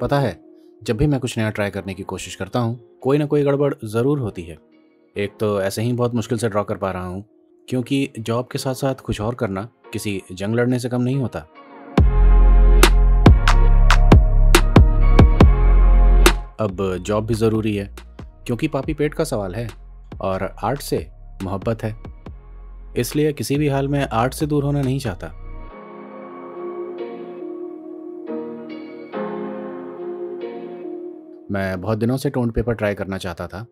पता है, जब भी मैं कुछ नया ट्राई करने की कोशिश करता हूँ, कोई ना कोई गड़बड़ ज़रूर होती है। एक तो ऐसे ही बहुत मुश्किल से ड्रॉ कर पा रहा हूँ, क्योंकि जॉब के साथ साथ कुछ और करना किसी जंग लड़ने से कम नहीं होता। अब जॉब भी ज़रूरी है, क्योंकि पापी पेट का सवाल है, और आर्ट से मोहब्बत है। इसलिए किसी भी हाल में आर्ट से दूर होना नहीं चाहता। मैं बहुत दिनों से टोन पेपर ट्राई करना चाहता था,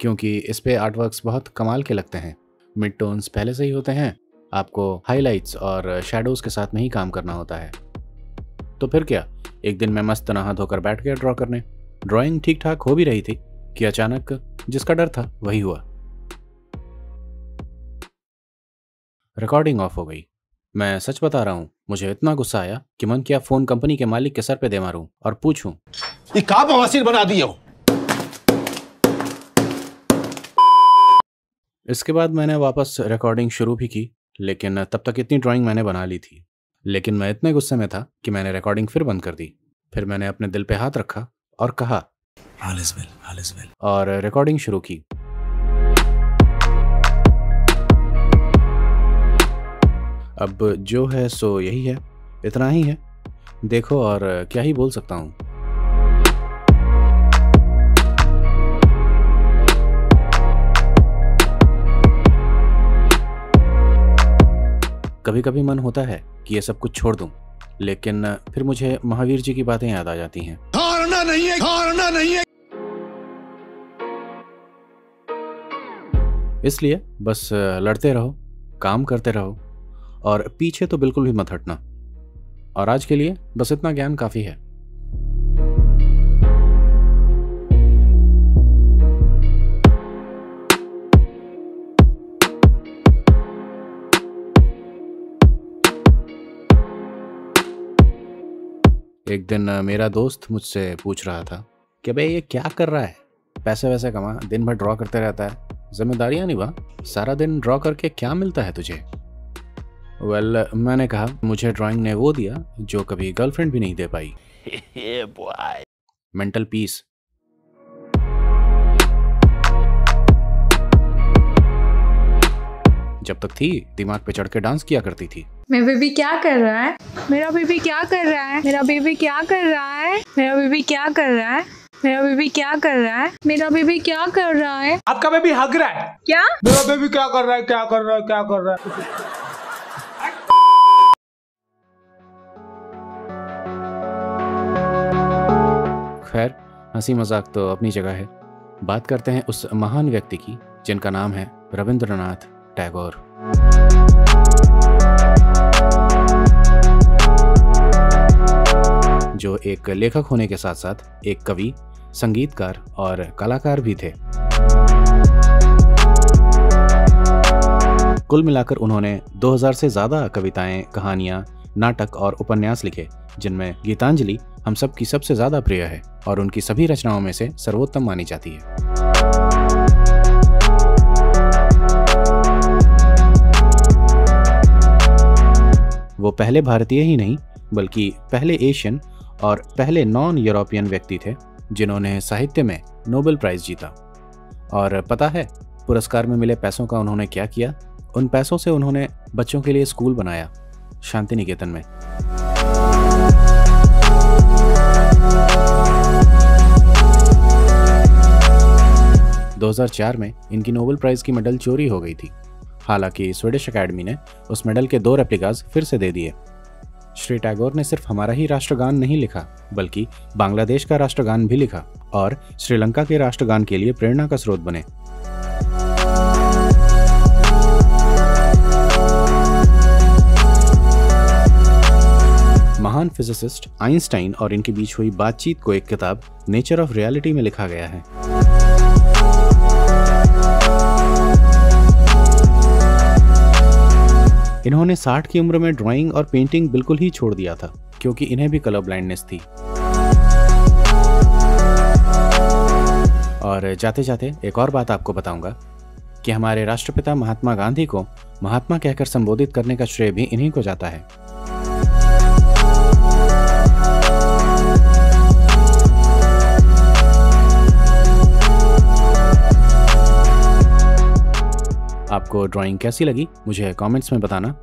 क्योंकि इस पे आर्ट वर्क्स बहुत कमाल के लगते हैं। मिड टोन्स पहले से ही होते हैं, आपको हाइलाइट्स और शेडोज़ के साथ में ही काम करना होता है। तो फिर क्या, एक दिन मैं मस्त नहा धोकर बैठ गया ड्रॉ करने। ड्राइंग ठीक ठाक हो भी रही थी, कि अचानक जिसका डर था, वही हुआ। रिकॉर्डिंग ऑफ़ हो गई। मैं सच बता रहा हूँ मुझे इतना गुस्सा आया कि मन किया फ़ोन कंपनी के मालिक के सर पे दे मारूं और पूछूँ। ये का बवासीर बना दिए हो? इसके बाद मैंने वापस रिकॉर्डिंग शुरू भी की लेकिन तब तक इतनी ड्राइंग मैंने बना ली थी। लेकिन मैं इतने गुस्से में था कि मैंने रिकॉर्डिंग फिर बंद कर दी। फिर मैंने अपने दिल पे हाथ रखा और कहा All is well, all is well. और रिकॉर्डिंग शुरू की। अब जो है सो यही है इतना ही है। देखो और क्या ही बोल सकता हूँ। कभी कभी मन होता है कि ये सब कुछ छोड़ दूँ लेकिन फिर मुझे महावीर जी की बातें याद आ जाती हैं। हारना नहीं है हारना नहीं है। इसलिए बस लड़ते रहो काम करते रहो और पीछे तो बिल्कुल भी मत हटना। और आज के लिए बस इतना ज्ञान काफ़ी है। एक दिन मेरा दोस्त मुझसे पूछ रहा था कि भाई ये क्या कर रहा है? पैसे वैसे कमा, दिन भर ड्रॉ करते रहता है। जिम्मेदारियाँ नहीं निभा सारा दिन ड्रॉ करके क्या मिलता है तुझे? वेल well, मैंने कहा मुझे ड्राइंग ने वो दिया जो कभी गर्लफ्रेंड भी नहीं दे पाई। मेंटल पीस जब तक थी दिमाग पे चढ़ के डांस किया करती थी। मेरा बेबी क्या कर रहा है? मेरा बेबी क्या कर रहा है? मेरा बेबी क्या कर रहा है? मेरा बेबी क्या कर रहा है? मेरा बेबी क्या कर रहा है? मेरा बेबी क्या कर रहा है? आपका बेबी हग रहा है। क्या? मेरा बेबी क्या कर रहा है? क्या कर रहा है? क्या कर रहा है? खैर, हँसी मज़ाक तो अपनी जगह है। बात करते हैं उस महान व्यक्ति की, जिनका नाम है रविंद्रनाथ टैगोर। जो एक लेखक होने के साथ साथ एक कवि, संगीतकार और कलाकार भी थे। कुल मिलाकर उन्होंने 2000 से ज़्यादा कविताएँ, कहानियाँ, नाटक और उपन्यास लिखे, जिनमें गीतांजलि हम सब की सबसे ज़्यादा प्रिय है और उनकी सभी रचनाओं में से सर्वोत्तम मानी जाती है। वो पहले भारतीय ही नहीं, बल्कि पहले एशियन और पहले नॉन यूरोपियन व्यक्ति थे, जिन्होंने साहित्य में नोबेल प्राइज जीता। और पता है, पुरस्कार में मिले पैसों का उन्होंने क्या किया? उन पैसों से उन्होंने बच्चों के लिए स्कूल बनाया शांति निकेतन में। दो हज़ार चार में इनकी नोबेल प्राइज की मेडल चोरी हो गई थी। हालाँकि स्वीडिश एकेडमी ने उस मेडल के दो रेप्लिकाज फिर से दे दिए। श्री टैगोर ने सिर्फ़ हमारा ही राष्ट्रगान नहीं लिखा, बल्कि बांग्लादेश का राष्ट्रगान भी लिखा और श्रीलंका के राष्ट्रगान के लिए प्रेरणा का स्रोत बने। महान फिजिसिस्ट आइंस्टाइन और इनके बीच हुई बातचीत को एक किताब नेचर ऑफ़ रियलिटी में लिखा गया है। इन्होंने 60 की उम्र में ड्राइंग और पेंटिंग बिल्कुल ही छोड़ दिया था, क्योंकि इन्हें भी कलर ब्लाइंडनेस थी। और जाते जाते एक और बात आपको बताऊँगा, कि हमारे राष्ट्रपिता महात्मा गांधी को महात्मा कहकर संबोधित करने का श्रेय भी इन्हीं को जाता है। आपको ड्राइंग कैसी लगी, मुझे कमेंट्स में बताना।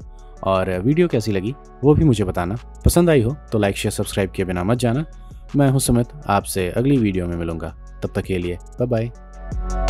और वीडियो कैसी लगी, वो भी मुझे बताना। पसंद आई हो तो लाइक शेयर सब्सक्राइब किए बिना मत जाना। मैं हूँ सुमित, आपसे अगली वीडियो में मिलूँगा। तब तक के लिए बाय बाय